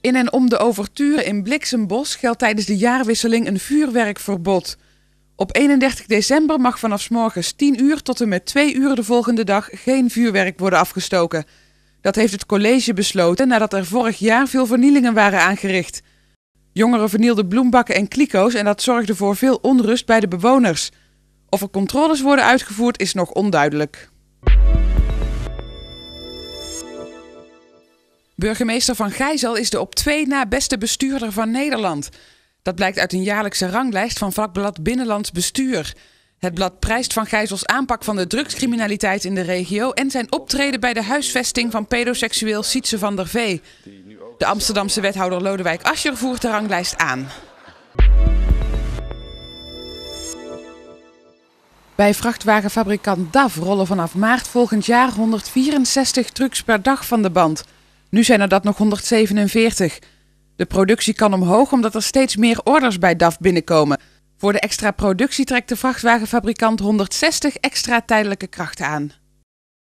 In en om de Overturen in Bliksembos geldt tijdens de jaarwisseling een vuurwerkverbod. Op 31 december mag vanaf morgens 10 uur tot en met 2 uur de volgende dag geen vuurwerk worden afgestoken. Dat heeft het college besloten nadat er vorig jaar veel vernielingen waren aangericht. Jongeren vernielden bloembakken en kliko's en dat zorgde voor veel onrust bij de bewoners. Of er controles worden uitgevoerd is nog onduidelijk. Burgemeester Van Gijzel is de op twee na beste bestuurder van Nederland. Dat blijkt uit een jaarlijkse ranglijst van vakblad Binnenlands Bestuur. Het blad prijst Van Gijzels aanpak van de drugscriminaliteit in de regio en zijn optreden bij de huisvesting van pedoseksueel Sietse van der Vee. De Amsterdamse wethouder Lodewijk Asscher voert de ranglijst aan. Bij vrachtwagenfabrikant DAF rollen vanaf maart volgend jaar 164 trucks per dag van de band. Nu zijn er dat nog 147. De productie kan omhoog omdat er steeds meer orders bij DAF binnenkomen. Voor de extra productie trekt de vrachtwagenfabrikant 160 extra tijdelijke krachten aan.